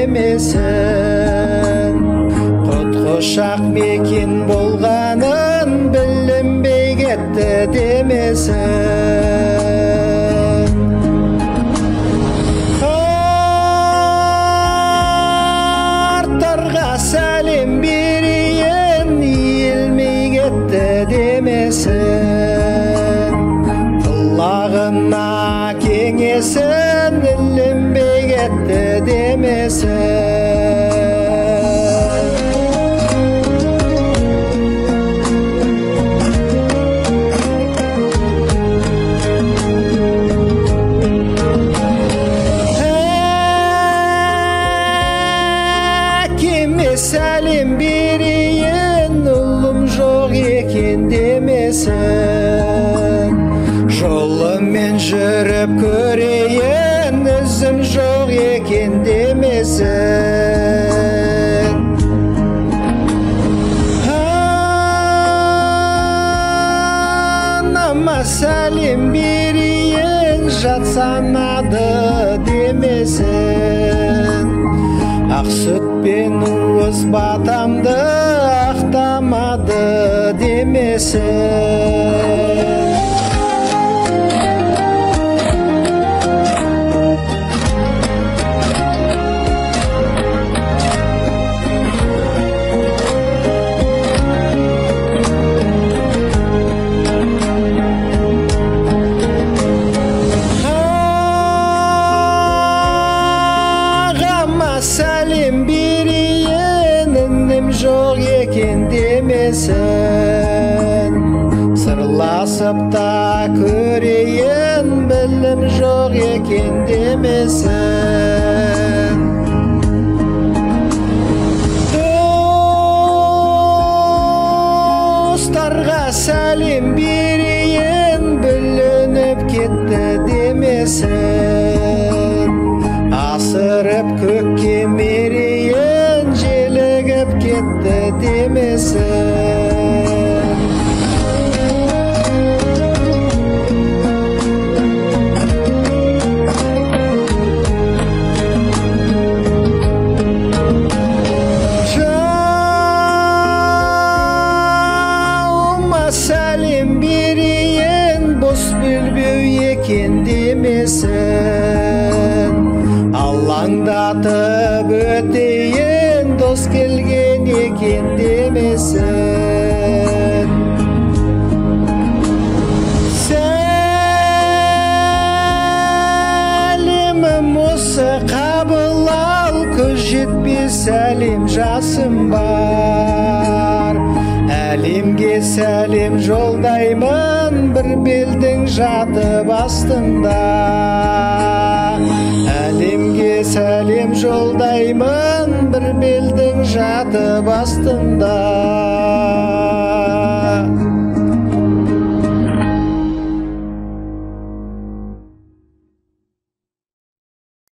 кетті демесін құтқұшақ мекен болғанын білінбей кетті демесін қарттарға сәлем берейін иілмей кетті кетті демесін сәлем берейін ұлым жоқ екен демесін жолымен жүріп екен демесін анама сәлем берейін жат санады демесін ақ сүт пен уыз батамды ақтамады демесін сәлем берейін інім жоқ екен демесін сырласып та көрейін білім жоқ екен демесін достарға сәлем берейін бүлініп кетті демесін асырып көкке мерейін желігіп кетті демесін жауыма сәлем берейін бос белбеу екен демесін алаңдатып өтейін дос келген екен демесін сәлемім осы қабыл ал көз жетпес әлем жасым бар әлемге сәлем жолдаймын бір белдің жатып астында әлемге сәлем жолдаймын бір белдің жатып астында